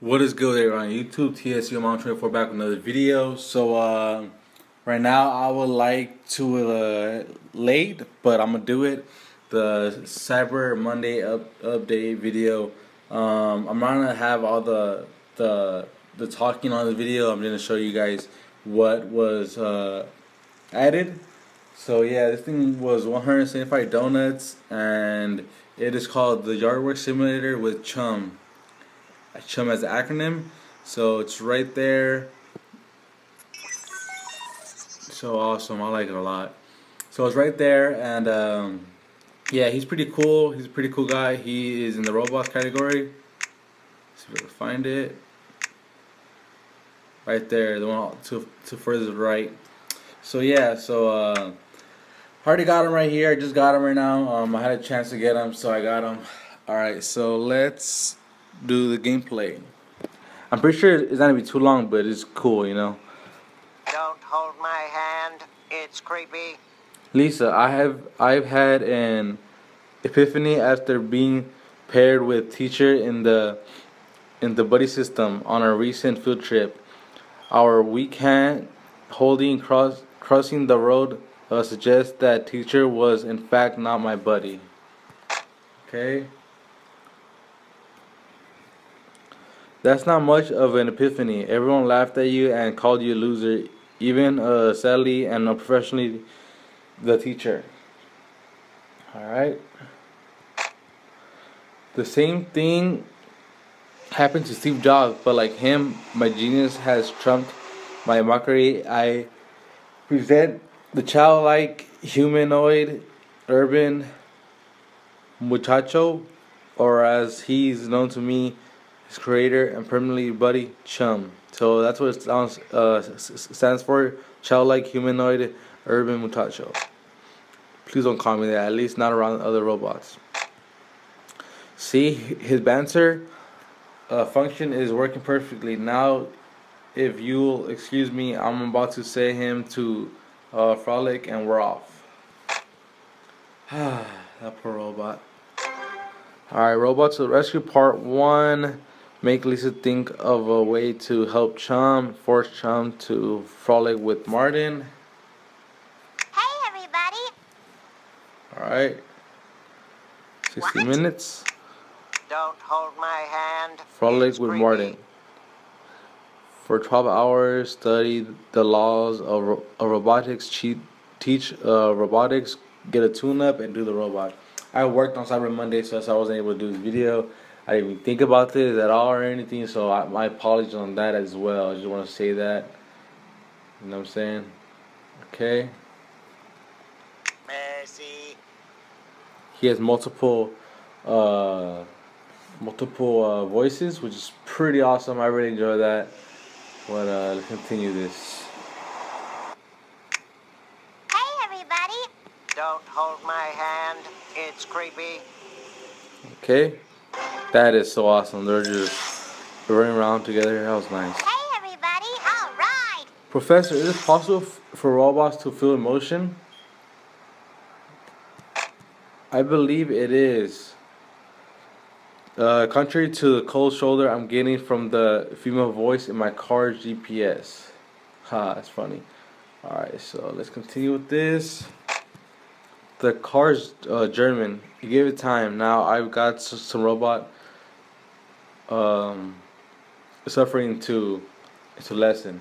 What is good there on YouTube? TSTO Mamba 24 back with another video. So uh, right now I would like to uh, late, but I'm gonna do it. The Cyber Monday up, update video. Um, I'm not gonna have all the the the talking on the video. I'm gonna show you guys what was uh, added. So yeah, this thing was 175 donuts, and it is called the Yardwork Simulator with Chum. CHUM as an acronym. So it's right there. So awesome. I like it a lot. So it's right there, and um, yeah, he's pretty cool. He's a pretty cool guy. He is in the robots category. Let's see if I can find it. Right there, the one to to further right. So yeah, so uh, already got him right here. I just got him right now. Um, I had a chance to get him, so I got him. All right, so let's do the gameplay. I'm pretty sure it's not gonna be too long, but it's cool, you know. Don't hold my hand. It's creepy. Lisa, I have I've had an epiphany after being paired with teacher in the in the buddy system on a recent field trip. Our weak hand holding cross crossing the road uh, suggests that teacher was in fact not my buddy. Okay. That's not much of an epiphany. Everyone laughed at you and called you a loser, even uh, sadly and unprofessionally, the teacher. Alright? The same thing happened to Steve Jobs, but like him, my genius has trumped my mockery. I present the childlike, humanoid, urban muchacho, or as he's known to me, his creator and permanently buddy Chum. So that's what it sounds, uh, stands for childlike humanoid urban Muchacho. Please don't call me that, at least not around other robots. See, his banter uh, function is working perfectly. Now, if you'll excuse me, I'm about to say him to uh, frolic and we're off. Ah, that poor robot. Alright, Robots to the Rescue Part 1 make Lisa think of a way to help Chum, force Chum to frolic with Martin. Hey, everybody. Alright. 60 what? minutes. Don't hold my hand. Frolic it's with creepy. Martin. For 12 hours, study the laws of, ro of robotics, cheat, teach uh, robotics, get a tune up, and do the robot. I worked on Cyber Monday, so I wasn't able to do this video. I didn't even think about this at all or anything, so I, my apologies on that as well. I just want to say that. You know what I'm saying? Okay. Mercy. He has multiple, uh, multiple uh, voices, which is pretty awesome. I really enjoy that. But uh, let's continue this. Hey, everybody. Don't hold my hand. It's creepy. Okay. That is so awesome. They're just running around together. That was nice. Hey, everybody. All right. Professor, is it possible for robots to feel emotion? I believe it is. Uh, contrary to the cold shoulder I'm getting from the female voice in my car's GPS. Ha, that's funny. Alright, so let's continue with this. The car's uh, German. You gave it time. Now I've got some robot um, suffering to to lessen.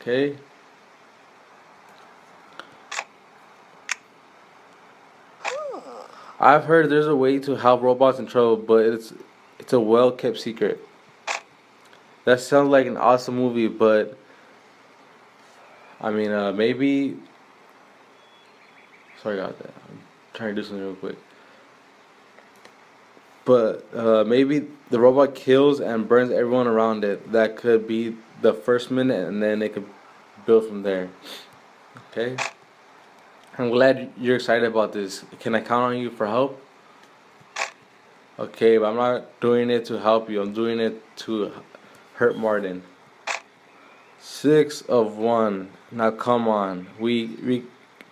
Okay. I've heard there's a way to help robots in trouble, but it's it's a well kept secret. That sounds like an awesome movie, but I mean, uh, maybe. Sorry about that. I'm trying to do something real quick but uh, maybe the robot kills and burns everyone around it. That could be the first minute, and then it could build from there. Okay. I'm glad you're excited about this. Can I count on you for help? Okay, but I'm not doing it to help you. I'm doing it to hurt Martin. Six of one. Now come on. We we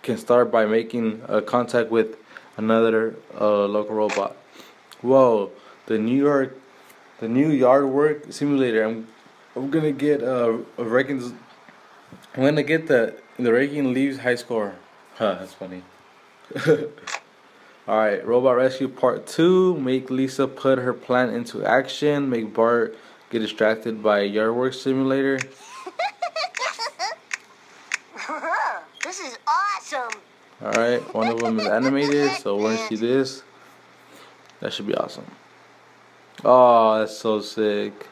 can start by making a contact with another uh, local robot. Whoa, the New York the new yard work simulator. I'm I'm gonna get uh a Reagan's. I'm gonna get the the Reagan leaves high score. Huh, that's funny. All right, Robot Rescue Part Two. Make Lisa put her plan into action. Make Bart get distracted by a yard work simulator. this is awesome. All right, one of them is animated, so we're gonna see this. That should be awesome. Oh, that's so sick.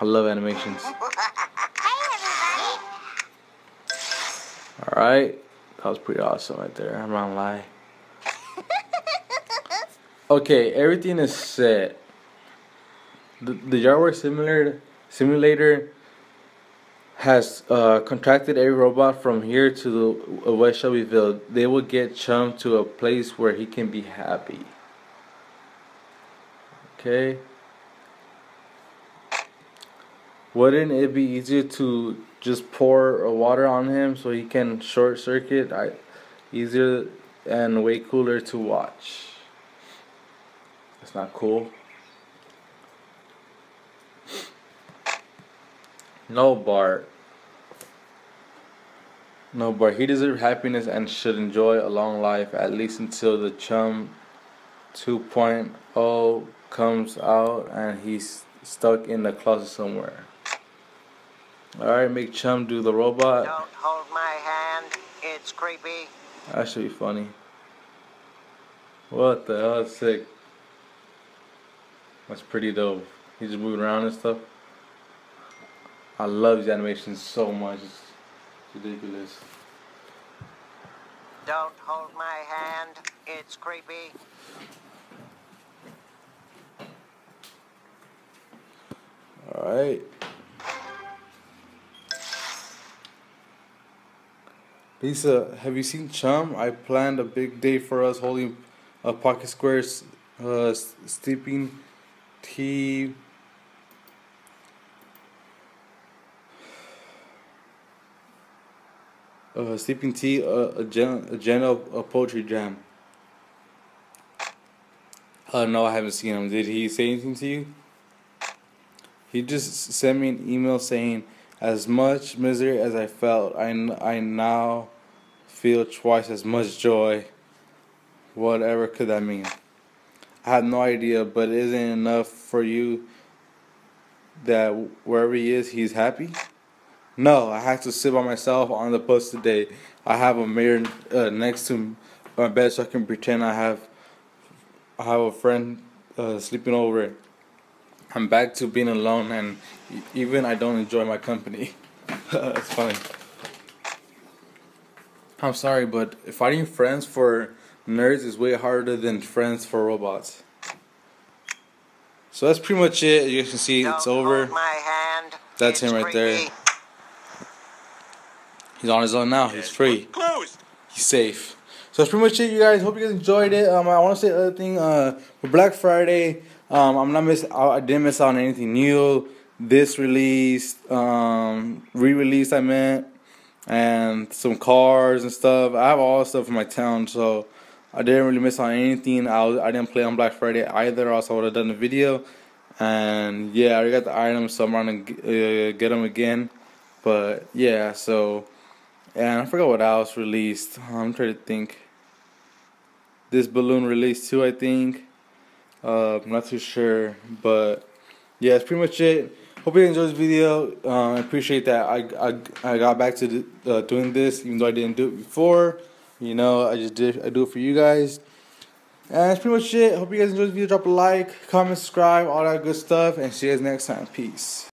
I love animations. Hey, everybody. All right, that was pretty awesome right there. I'm not gonna lie. Okay, everything is set. The the Yardwork simulator simulator has uh, contracted a robot from here to the uh, West Shelbyville. They will get Chum to a place where he can be happy. Okay. Wouldn't it be easier to just pour uh, water on him so he can short circuit? I, easier and way cooler to watch. That's not cool. No, Bart. No, but He deserves happiness and should enjoy a long life, at least until the Chum 2.0 comes out and he's stuck in the closet somewhere. Alright, make Chum do the robot. Don't hold my hand. It's creepy. That should be funny. What the hell? That's sick. That's pretty dope. He's just moving around and stuff. I love these animations so much. It's ridiculous. Don't hold my hand. It's creepy. Alright. Lisa, have you seen Chum? I planned a big day for us holding a pocket squares, uh, steeping tea. Uh, steeping tea, uh, a gen, a poetry jam. Uh, no, I haven't seen him. Did he say anything to you? He just sent me an email saying, as much misery as I felt, I, I now feel twice as much joy. Whatever could that mean? I have no idea, but isn't enough for you that wherever he is, he's happy? No, I have to sit by myself on the bus today. I have a mirror uh, next to my bed so I can pretend I have I have a friend uh, sleeping over. I'm back to being alone, and even I don't enjoy my company. it's funny. I'm sorry, but finding friends for nerds is way harder than friends for robots. So that's pretty much it. You can see Don't it's over. my hand. That's him right there. He's on his own now. He's free. He's safe. So that's pretty much it, you guys. Hope you guys enjoyed it. Um, I want to say another thing. Uh, for Black Friday, um, I'm not miss. I, I didn't miss out on anything new. This released, um, re-release, I meant, and some cars and stuff. I have all stuff in my town, so I didn't really miss out on anything. I was, I didn't play on Black Friday either. Else I would have done a video. And yeah, I got the items, so I'm gonna uh, get them again. But yeah, so. And I forgot what else released. I'm trying to think. This balloon released too, I think. Uh, I'm not too sure, but yeah, that's pretty much it. Hope you enjoyed this video. Uh, I appreciate that I, I I got back to uh, doing this, even though I didn't do it before. You know, I just did. I do it for you guys. And that's pretty much it. Hope you guys enjoyed this video. Drop a like, comment, subscribe, all that good stuff, and see you guys next time. Peace.